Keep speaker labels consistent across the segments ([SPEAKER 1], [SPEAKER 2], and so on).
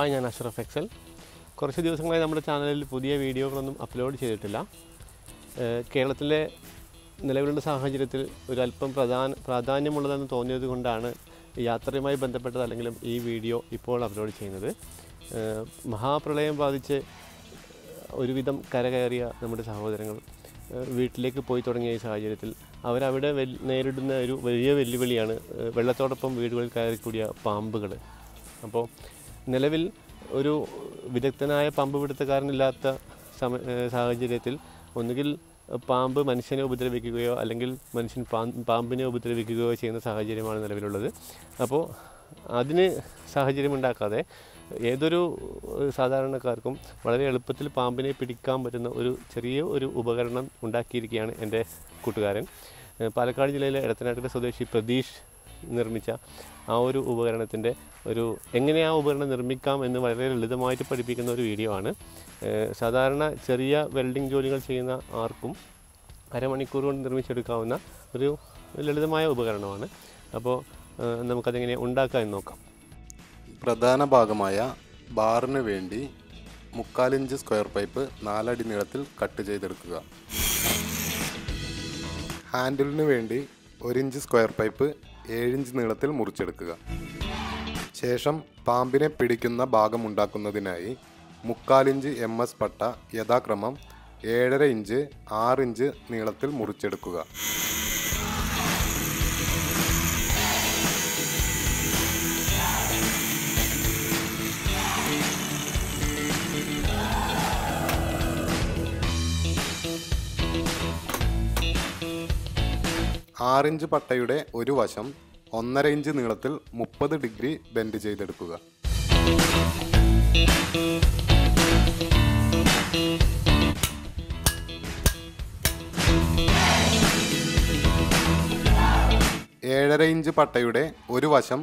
[SPEAKER 1] Ashraf Excel. കുറച്ച് ദിവസങ്ങളായി നമ്മുടെ ചാനലിൽ പുതിയ വീഡിയോകളൊന്നും അപ്ലോഡ് ചെയ്തിട്ടില്ല. കേരളത്തിലെ നിലവിലുള്ള സാഹചര്യത്തിൽ ഒരല്പം പ്രധാന പ്രാധാന്യമുള്ളതെന്ന് തോന്നിയത് കൊണ്ടാണ് യാത്രയുമായി ബന്ധപ്പെട്ടതല്ലെങ്കിലും ഈ വീഡിയോ ഇപ്പോൾ അപ്ലോഡ് ചെയ്യുന്നത്. മഹാപ്രളയം ബാധിച്ച് ഒരുവിധം കരകയറിയ നമ്മുടെ സഹോദരങ്ങൾ വീട്ടിലേക്ക് പോയി തുടങ്ങിയ ഈ സാഹചര്യത്തിൽ അവരവിടെ നേരിടുന്ന ഒരു വലിയ വെല്ലുവിളിയാണ് വെള്ളത്തോടൊപ്പം വീടുകളിൽ കയറിക്കൂടിയ പാമ്പുകൾ അപ്പോൾ നിലവിൽ ഒരു വിദഗ്ധനായ പാമ്പ് പിടുത്തക്കാരനില്ലാത്ത സമ സാഹചര്യത്തിൽ ഒന്നുകിൽ പാമ്പ് മനുഷ്യനെ ഉപദ്രവിക്കുകയോ അല്ലെങ്കിൽ മനുഷ്യൻ പാമ്പിനെ ഉപദ്രവിക്കുകയോ ചെയ്യുന്ന സാഹചര്യമാണ് നിലവിലുള്ളത്. അപ്പോൾ അതിന് സാഹചര്യമുണ്ടാക്കാതെ ഏതൊരു സാധാരണക്കാർക്കും വളരെ എളുപ്പത്തിൽ പാമ്പിനെ പിടിക്കാൻ പറ്റുന്ന ഒരു ചെറിയ ഒരു ഉപകരണം ഉണ്ടാക്കിയിരിക്കുകയാണ് എന്റെ കൂട്ടുകാരൻ. പാലക്കാട് ജില്ലയിലെ എടത്തനാട്ടിലെ സ്വദേശി പ്രതീഷ് നിർമ്മിച്ച ആ ഒരു ഉപകരണത്തിന്റെ ഒരു എങ്ങനെ ആ ഉപകരണം നിർമ്മിക്കാം എന്ന് വളരെ ലളിതമായിട്ട് പഠിപ്പിക്കുന്ന ഒരു വീഡിയോ ആണ്. സാധാരണ ചെറിയ വെൽഡിംഗ് ജോലികൾ ചെയ്യുന്ന ആർക്കും അരമണിക്കൂർ കൊണ്ട് നിർമ്മിച്ചെടുക്കാവുന്ന ഒരു ലളിതമായ ഉപകരണമാണ്. അപ്പോൾ നമുക്കതെങ്ങനെ ഉണ്ടാക്കാം എന്ന് നോക്കാം.
[SPEAKER 2] പ്രധാന ഭാഗമായ ബാറിന് വേണ്ടി മുക്കാലിഞ്ച് സ്ക്വയർ പൈപ്പ് നാലടി നീളത്തിൽ കട്ട് ചെയ്തെടുക്കുക. ഹാൻഡിലിന് വേണ്ടി ഒരിഞ്ച് സ്ക്വയർ പൈപ്പ് ഏഴിഞ്ച് നീളത്തിൽ മുറിച്ചെടുക്കുക. ശേഷം പാമ്പിനെ പിടിക്കുന്ന ഭാഗം ഉണ്ടാക്കുന്നതിനായി മുക്കാലിഞ്ച് എം എസ് പട്ട യഥാക്രമം ഏഴര ഇഞ്ച് ആറിഞ്ച് നീളത്തിൽ മുറിച്ചെടുക്കുക. ആറിഞ്ച് പട്ടയുടെ ഒരു വശം ഒന്നര ഇഞ്ച് നീളത്തിൽ മുപ്പത് ഡിഗ്രി ബെൻഡ് ചെയ്തെടുക്കുക. ഏഴര ഇഞ്ച് പട്ടയുടെ ഒരു വശം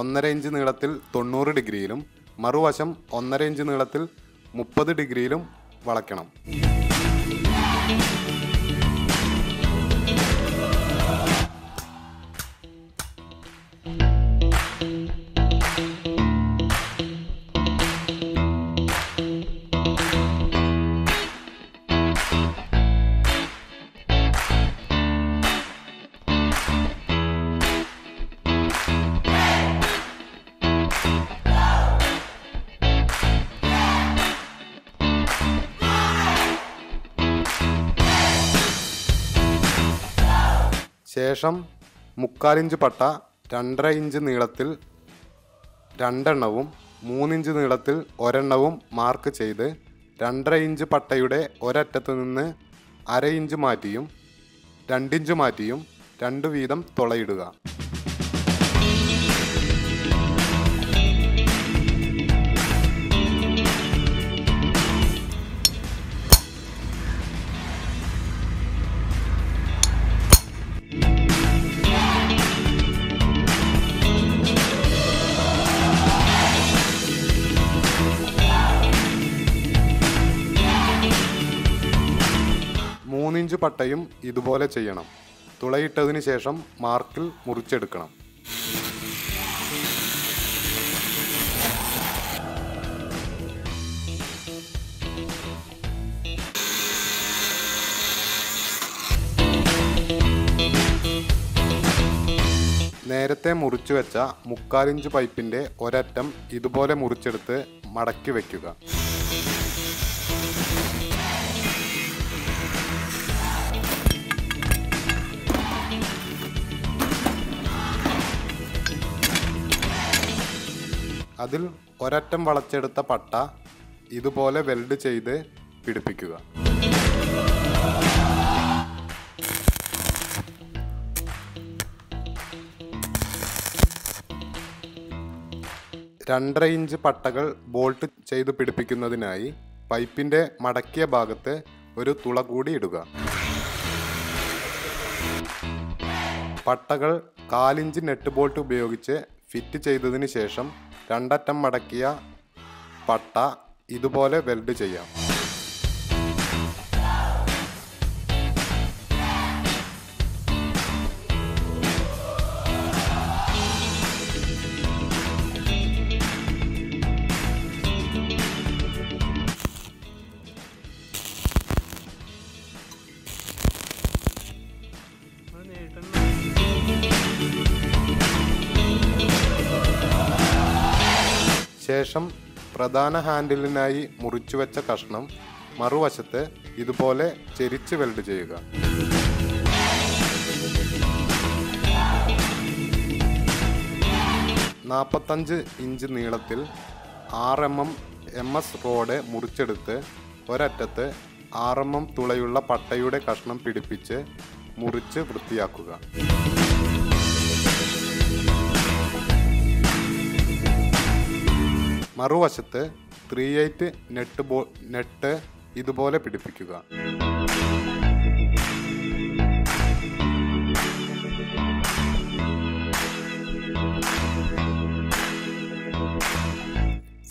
[SPEAKER 2] ഒന്നര ഇഞ്ച് നീളത്തിൽ തൊണ്ണൂറ് ഡിഗ്രിയിലും മറുവശം ഒന്നര ഇഞ്ച് നീളത്തിൽ മുപ്പത് ഡിഗ്രിയിലും വളയ്ക്കണം. ശേഷം മുക്കാലിഞ്ച് പട്ട രണ്ടര ഇഞ്ച് നീളത്തിൽ രണ്ടെണ്ണവും മൂന്നിഞ്ച് നീളത്തിൽ ഒരെണ്ണവും മാർക്ക് ചെയ്ത് രണ്ടര ഇഞ്ച് പട്ടയുടെ ഒരറ്റത്ത് നിന്ന് അര ഇഞ്ച് മാറ്റിയും രണ്ടിഞ്ച് മാറ്റിയും രണ്ടു വീതം തുളയിടുക. പട്ടയും ഇതുപോലെ ചെയ്യണം. തുളയിട്ടതിന് ശേഷം മാർക്കിൽ മുറിച്ചെടുക്കണം. നേരത്തെ മുറിച്ചു വെച്ച മുക്കാലിഞ്ച് പൈപ്പിന്റെ ഒരറ്റം ഇതുപോലെ മുറിച്ചെടുത്ത് മടക്കി വയ്ക്കുക അതിൽ ഒരറ്റം വളച്ചെടുത്ത പട്ട ഇതുപോലെ വെൽഡ് ചെയ്ത് പിടിപ്പിക്കുക. രണ്ടര ഇഞ്ച് പട്ടകൾ ബോൾട്ട് ചെയ്ത് പിടിപ്പിക്കുന്നതിനായി പൈപ്പിന്റെ മടക്കിയ ഭാഗത്ത് ഒരു തുള കൂടി ഇടുക. പട്ടകൾ കാലിഞ്ച് നെറ്റ് ബോൾട്ട് ഉപയോഗിച്ച് ഫിറ്റ് ചെയ്തതിന് ശേഷം രണ്ടറ്റം മടക്കിയ പട്ട ഇതുപോലെ വെൽഡ് ചെയ്യാം. ശേഷം പ്രധാന ഹാൻഡിലിനായി മുറിച്ചുവെച്ച കഷ്ണം മറുവശത്ത് ഇതുപോലെ ചെരിച്ച് വെൽഡ് ചെയ്യുക. നാൽപ്പത്തഞ്ച് ഇഞ്ച് നീളത്തിൽ R M M M S road മുറിച്ചെടുത്ത് ഒരറ്റത്ത് ആർ എം എം തുളയുള്ള പട്ടയുടെ കഷ്ണം പിടിപ്പിച്ച് മുറിച്ച് വൃത്തിയാക്കുക. മറുവശത്ത് ത്രീ എയ്റ്റ് നെട്ട് ബോ നെട്ട് ഇതുപോലെ പിടിപ്പിക്കുക.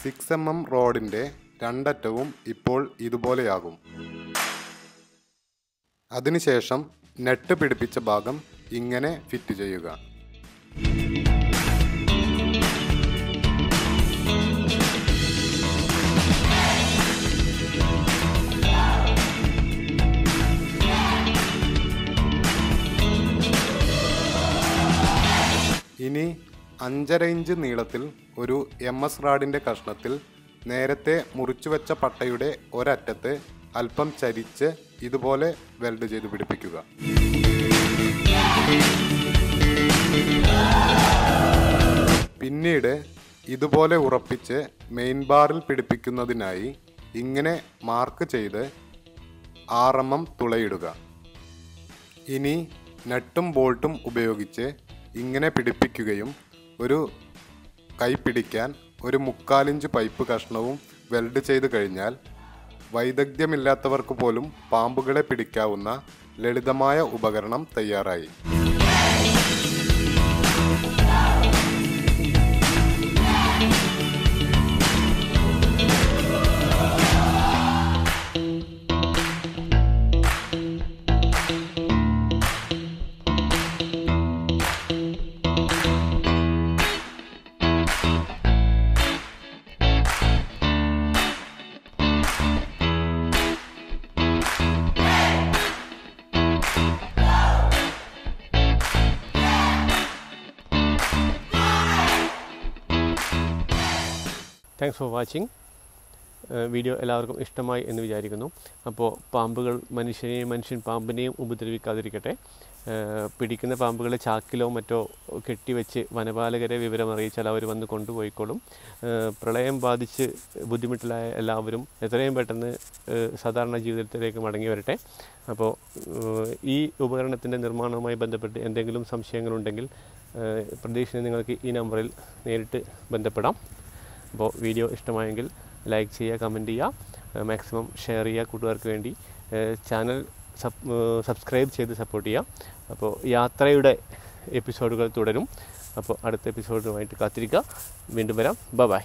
[SPEAKER 2] സിക്സ് എം എം റോഡിന്റെ രണ്ടറ്റവും ഇപ്പോൾ ഇതുപോലെയാകും. അതിനുശേഷം നെട്ട് പിടിപ്പിച്ച ഭാഗം ഇങ്ങനെ ഫിറ്റ് ചെയ്യുക. ഇനി അഞ്ചര ഇഞ്ച് നീളത്തിൽ ഒരു എം എസ് റാഡിന്റെ കഷ്ണത്തിൽ നേരത്തെ മുറിച്ചു വെച്ച പട്ടയുടെ ഒരറ്റത്ത് അല്പം ചരിച്ച് ഇതുപോലെ വെൽഡ് ചെയ്ത് പിടിപ്പിക്കുക. പിന്നീട് ഇതുപോലെ ഉറപ്പിച്ച് മെയിൻ ബാറിൽ പിടിപ്പിക്കുന്നതിനായി ഇങ്ങനെ മാർക്ക് ചെയ്ത് ആർ എം എം തുളയിടുക. ഇനി നട്ടും ബോൾട്ടും ഉപയോഗിച്ച് ഇങ്ങനെ പിടിപ്പിക്കുകയും ഒരു കൈ പിടിക്കാൻ ഒരു മുക്കാലിഞ്ച് പൈപ്പ് കഷ്ണവും വെൽഡ് ചെയ്ത് കഴിഞ്ഞാൽ വൈദഗ്ധ്യമില്ലാത്തവർക്ക് പോലും പാമ്പുകളെ പിടിക്കാവുന്ന ലളിതമായ ഉപകരണം തയ്യാറായി.
[SPEAKER 1] താങ്ക്സ് ഫോർ വാച്ചിങ് വീഡിയോ എല്ലാവർക്കും ഇഷ്ടമായി എന്ന് വിചാരിക്കുന്നു. അപ്പോൾ പാമ്പുകൾ മനുഷ്യനെയും മനുഷ്യൻ പാമ്പിനെയും ഉപദ്രവിക്കാതിരിക്കട്ടെ. പിടിക്കുന്ന പാമ്പുകളെ ചാക്കിലോ മറ്റോ കെട്ടിവെച്ച് വനപാലകരെ വിവരം അറിയിച്ചാൽ അവർ വന്ന് കൊണ്ടുപോയിക്കോളും. പ്രളയം ബാധിച്ച് ബുദ്ധിമുട്ടിലായ എല്ലാവരും എത്രയും പെട്ടെന്ന് സാധാരണ ജീവിതത്തിലേക്ക് മടങ്ങി വരട്ടെ. അപ്പോൾ ഈ ഉപകരണത്തിന്റെ നിർമ്മാണവുമായി ബന്ധപ്പെട്ട് എന്തെങ്കിലും സംശയങ്ങളുണ്ടെങ്കിൽ പ്രതീക്ഷിച്ച് നിങ്ങൾക്ക് ഈ നമ്പറിൽ നേരിട്ട് ബന്ധപ്പെടാം. അപ്പോൾ വീഡിയോ ഇഷ്ടമായെങ്കിൽ ലൈക്ക് ചെയ്യുക കമന്റ് ചെയ്യുക മാക്സിമം ഷെയർ ചെയ്യുക കൂട്ടുകാർക്ക് വേണ്ടി. ചാനൽ സബ് സബ്സ്ക്രൈബ് ചെയ്ത് സപ്പോർട്ട് ചെയ്യുക. അപ്പോൾ യാത്രയുടെ എപ്പിസോഡുകൾ തുടരും. അപ്പോൾ അടുത്ത എപ്പിസോഡുമായിട്ട് കാത്തിരിക്കുക. വീണ്ടും വരാം. ബ ബൈ.